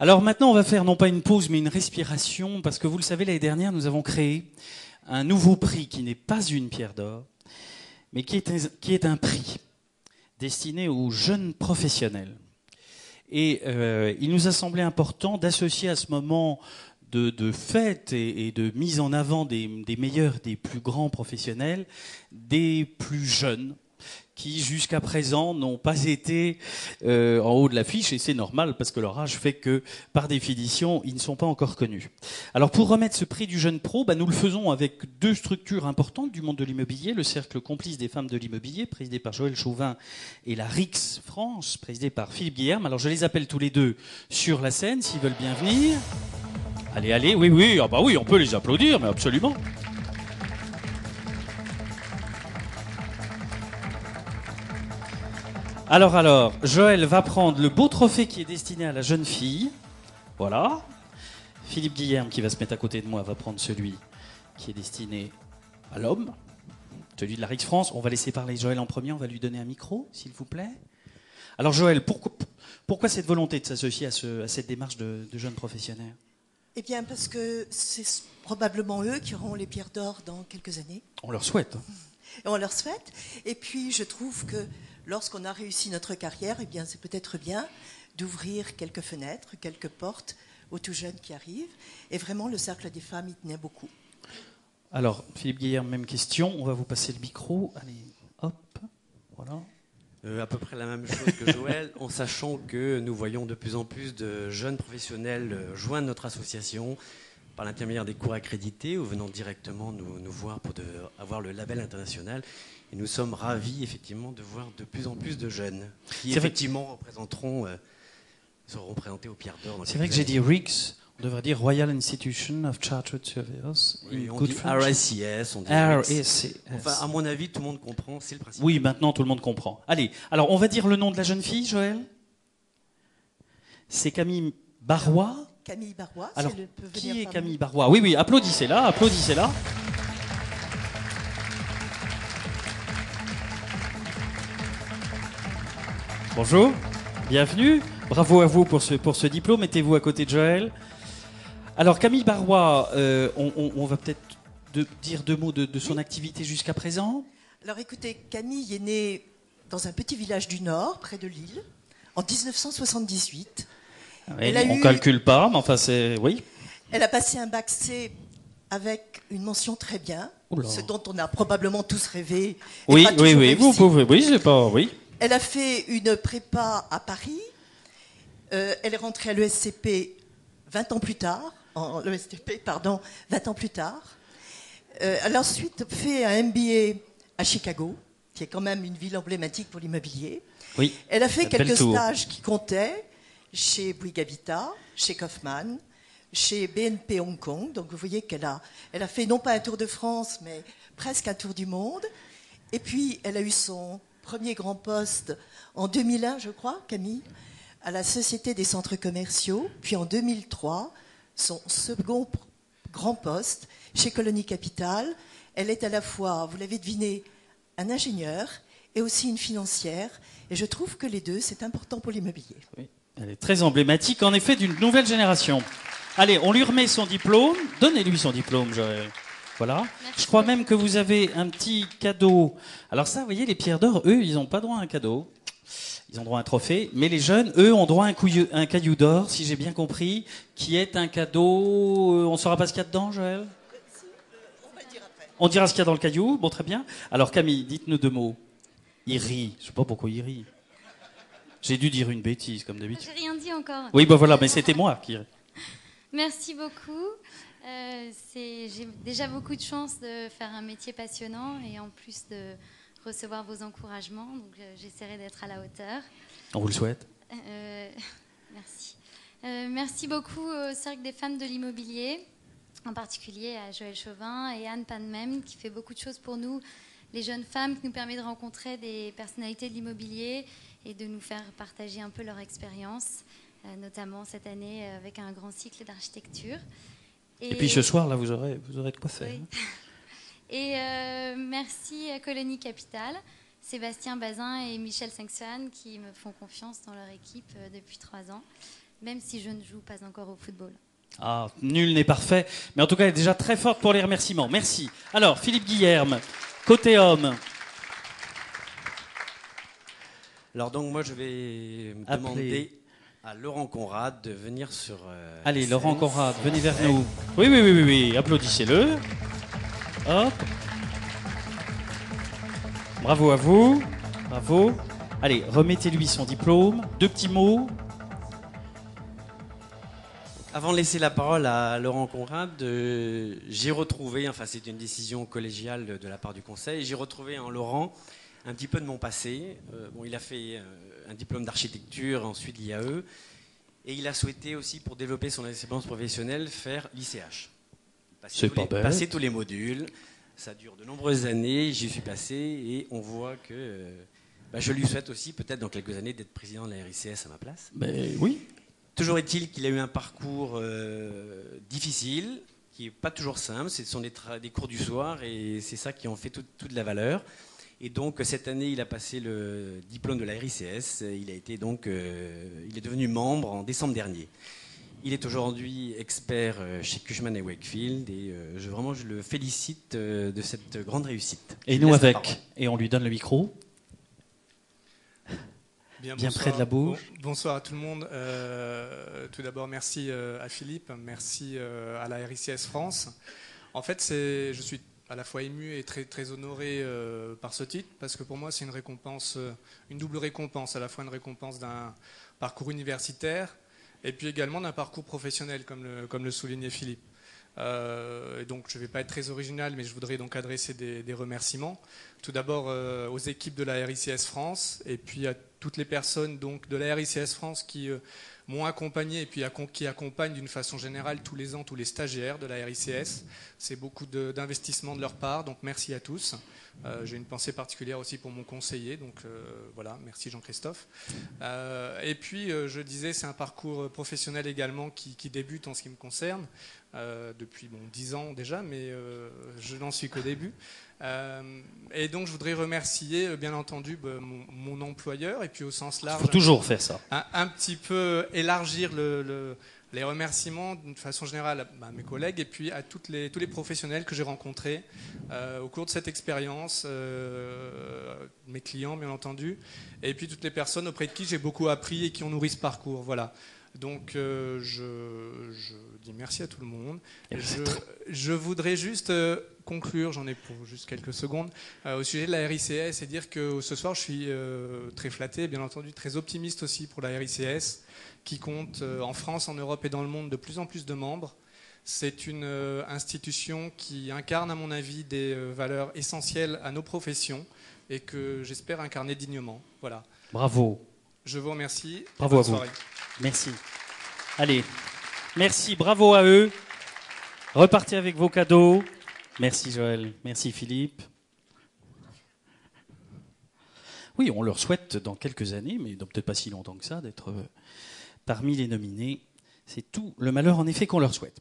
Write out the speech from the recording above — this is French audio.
Alors maintenant, on va faire non pas une pause, mais une respiration, parce que vous le savez, l'année dernière, nous avons créé un nouveau prix qui n'est pas une pierre d'or, mais qui est, un, prix destiné aux jeunes professionnels. Et euh, il nous a semblé important d'associer à ce moment de, de fête et, et, de mise en avant des, des meilleurs, des plus grands professionnels, des plus jeunes, qui jusqu'à présent n'ont pas été euh, en haut de l'affiche, et c'est normal parce que leur âge fait que, par définition, ils ne sont pas encore connus. Alors pour remettre ce prix du jeune pro, bah, nous le faisons avec deux structures importantes du monde de l'immobilier, le Cercle complice des femmes de l'immobilier, présidé par Joël Chauvin, et la RIX France, présidée par Philippe Guillerme. Alors je les appelle tous les deux sur la scène, s'ils veulent bien venir. Allez, allez, oui, oui, ah bah oui, on peut les applaudir, mais absolument. Alors, alors, Joël va prendre le beau trophée qui est destiné à la jeune fille. Voilà. Philippe Guillerme, qui va se mettre à côté de moi, va prendre celui qui est destiné à l'homme. Celui de la Rix France. On va laisser parler Joël en premier. On va lui donner un micro, s'il vous plaît. Alors, Joël, pourquoi, pourquoi cette volonté de s'associer à, ce, à, cette démarche de, de jeunes professionnels? Eh bien, parce que c'est probablement eux qui auront les pierres d'or dans quelques années. On leur souhaite. On leur souhaite. Et puis, je trouve que lorsqu'on a réussi notre carrière, eh bien, c'est peut-être bien d'ouvrir quelques fenêtres, quelques portes aux tout jeunes qui arrivent. Et vraiment, le cercle des femmes y tenait beaucoup. Alors, Philippe Guillaume, même question. On va vous passer le micro. Allez, hop, voilà. Euh, à peu près la même chose que Joël, en sachant que nous voyons de plus en plus de jeunes professionnels joindre notre association par l'intermédiaire des cours accrédités ou venant directement nous, nous voir pour de, avoir le label international. Et nous sommes ravis effectivement de voir de plus en plus de jeunes qui effectivement représenteront, euh, seront représentés au Pierre d'Or. C'est vrai que j'ai dit RICS. On devrait dire Royal Institution of Chartered Surveyors. Oui, on dit RICS, on dit RICS. Enfin, à mon avis, tout le monde comprend, c'est le principe. Oui, maintenant tout le monde comprend. Allez, alors on va dire le nom de la jeune fille, Joël C'est Camille Barrois? Camille Barrois. Alors, si qui est Camille Barrois? Oui, oui, applaudissez-la, applaudissez-la. Bonjour, bienvenue. Bravo à vous pour ce, pour ce diplôme. Mettez-vous à côté de Joël. Alors, Camille Barrois, euh, on, on, on, va peut-être de, dire deux mots de, de son oui. activité jusqu'à présent. Alors, écoutez, Camille est née dans un petit village du Nord, près de Lille, en 1978. On ne eu... calcule pas, mais enfin, c'est. Oui. Elle a passé un bac C avec une mention très bien, Oula. ce dont on a probablement tous rêvé. Oui, oui, oui, vous pouvez. Oui, c'est pas. Oui. Elle a fait une prépa à Paris. Euh, elle est rentrée à l'ESCP 20 ans plus tard. En l'ESCP, pardon, 20 ans plus tard. Euh, elle a ensuite fait un MBA à Chicago, qui est quand même une ville emblématique pour l'immobilier. Oui. Elle a fait quelques stages qui comptaient chez Bouygues Habitat, chez Kaufmann, chez BNP Hong Kong. Donc vous voyez qu'elle a, a fait non pas un tour de France, mais presque un tour du monde. Et puis elle a eu son premier grand poste en 2001, je crois, Camille, à la Société des centres commerciaux. Puis en 2003, son second grand poste chez Colonie Capital. Elle est à la fois, vous l'avez deviné, un ingénieur et aussi une financière. Et je trouve que les deux, c'est important pour l'immobilier. Oui. Elle est très emblématique, en effet, d'une nouvelle génération. Allez, on lui remet son diplôme. Donnez-lui son diplôme, Joël. Voilà. Merci. Je crois même que vous avez un petit cadeau. Alors ça, vous voyez, les pierres d'or, eux, ils n'ont pas droit à un cadeau. Ils ont droit à un trophée. Mais les jeunes, eux, ont droit à un, couilleux, un caillou d'or, si j'ai bien compris, qui est un cadeau... euh, On ne saura pas ce qu'il y a dedans, Joël On dira ce qu'il y a dans le caillou. Bon, très bien. Alors Camille, dites-nous deux mots. Il rit. Je sais pas pourquoi il rit. J'ai dû dire une bêtise, comme d'habitude. J'ai rien dit encore. Oui, ben voilà, mais c'était moi qui. Merci beaucoup. Euh, J'ai déjà beaucoup de chance de faire un métier passionnant et en plus de recevoir vos encouragements. Donc euh, j'essaierai d'être à la hauteur. On vous le souhaite. Euh, merci. Euh, merci beaucoup au Cercle des femmes de l'immobilier, en particulier à Joël Chauvin et Anne Panmem, qui fait beaucoup de choses pour nous, les jeunes femmes, qui nous permet de rencontrer des personnalités de l'immobilier et de nous faire partager un peu leur expérience, euh, notamment cette année avec un grand cycle d'architecture. Et, et, puis ce soir, là, vous aurez, vous aurez de quoi faire. Oui. Et euh, merci à Colonie Capital, Sébastien Bazin et Michel Sanksan qui me font confiance dans leur équipe euh, depuis trois ans. même si je ne joue pas encore au football. Ah, nul n'est parfait, mais en tout cas, elle est déjà très forte pour les remerciements. Merci. Alors, Philippe Guillerme, côté homme. Alors donc moi je vais me Appelez. demander à Laurent Conrad de venir sur. euh, Allez. Laurent Conrad, venez vers nous. Oui, oui, oui, oui, oui. applaudissez-le. Hop. Bravo à vous. Bravo. Allez, remettez-lui son diplôme. Deux petits mots. Avant de laisser la parole à Laurent Conrad, euh, j'ai retrouvé, enfin c'est une décision collégiale de, de la part du Conseil, j'ai retrouvé en Laurent un petit peu de mon passé. Euh, bon, il a fait euh, un diplôme d'architecture, ensuite l'IAE, et il a souhaité aussi, pour développer son expérience professionnelle, faire l'ICH. Passer tous pas les-. Passer tous les modules. Ça dure de nombreuses années, j'y suis passé, et on voit que euh, bah, je lui souhaite aussi, peut-être dans quelques années, d'être président de la RICS à ma place. Ben oui. Toujours est-il qu'il a eu un parcours euh, difficile, qui n'est pas toujours simple. Ce sont des, des cours du soir et c'est ça qui en fait toute, toute la valeur. Et donc cette année, il a passé le diplôme de la RICS. Il a été donc, euh, il est devenu membre en décembre dernier. Il est aujourd'hui expert euh, chez Cushman et Wakefield et euh, je, vraiment je le félicite de cette grande réussite. Et Je nous avec. Et on lui donne le micro. Bien, Bien près de la bouche. Bon- bonsoir à tout le monde. Euh, tout d'abord, merci euh, à Philippe, merci euh, à la RICS France. En fait, c'est, je suis à la fois ému et très, honoré euh, par ce titre, parce que pour moi, c'est une récompense, euh, une double récompense, à la fois une récompense d'un parcours universitaire et puis également d'un parcours professionnel, comme le, soulignait Philippe. Euh, et donc, je ne vais pas être très original, mais je voudrais donc adresser des, remerciements. Tout d'abord aux équipes de la RICS France, et puis à toutes les personnes donc de la RICS France qui m'ont accompagné et puis qui accompagnent d'une façon générale tous les ans tous les stagiaires de la RICS. C'est beaucoup d'investissement de, leur part, donc merci à tous. Euh, J'ai une pensée particulière aussi pour mon conseiller, donc euh, voilà, merci Jean-Christophe. Euh, et puis, je disais, c'est un parcours professionnel également qui, qui débute en ce qui me concerne, depuis bon, 10 ans déjà, mais je n'en suis qu'au début. Et donc, je voudrais remercier, bien entendu, bah, mon, mon employeur, et puis au sens Il large, faut toujours faire ça. un, un petit peu élargir le- le- les remerciements d'une façon générale à bah, mes collègues et puis à tous les professionnels que j'ai rencontrés euh, au cours de cette expérience, euh, mes clients bien entendu, et puis toutes les personnes auprès de qui j'ai beaucoup appris et qui ont nourri ce parcours. Voilà. Donc euh, je, je dis merci à tout le monde. Je, voudrais juste euh, conclure, j'en ai pour juste quelques secondes, euh, au sujet de la RICS et dire que ce soir je suis très flatté, bien entendu très optimiste aussi pour la RICS, qui compte en France, en Europe et dans le monde de plus en plus de membres. C'est une institution qui incarne, à mon avis, des valeurs essentielles à nos professions et que j'espère incarner dignement. Voilà. Bravo. Je vous remercie. Bravo à vous. soirée. Merci. Allez. Merci. Bravo à eux. Repartez avec vos cadeaux. Merci Joël. Merci Philippe. Oui, on leur souhaite dans quelques années, mais dans peut-être pas si longtemps que ça, d'être euh, parmi les nominés. C'est tout le malheur en effet qu'on leur souhaite.